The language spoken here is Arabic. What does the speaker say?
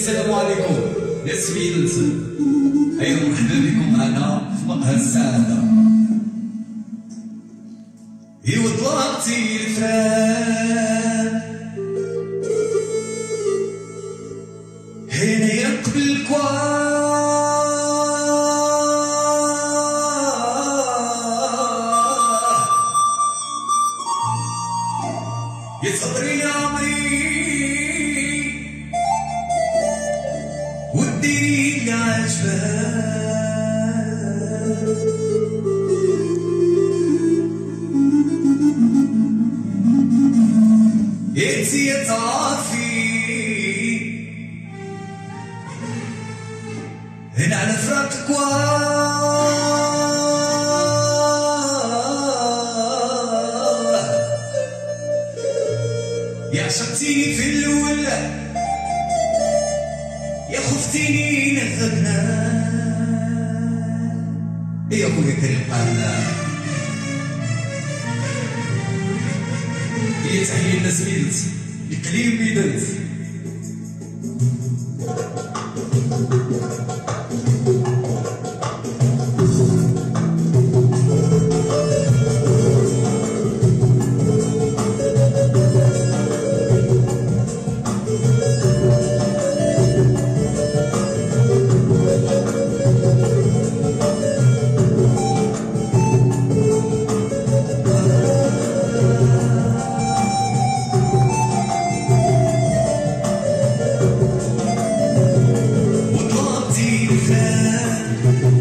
السلام عليكم. يا سويدز ايوا مرحبا بكم معنا في مقهى السعاده ايوا طلعتي الفران هنا يقبل يا صدري يا عمري. وديني يا عجبان انتي يا تعافي هنا على فراقك يا عشقتيني في الأول يا خفتيني نغبنا يا خويا كريم قالنا هي تحية الناس ميلت الكليم ميدنت Yeah.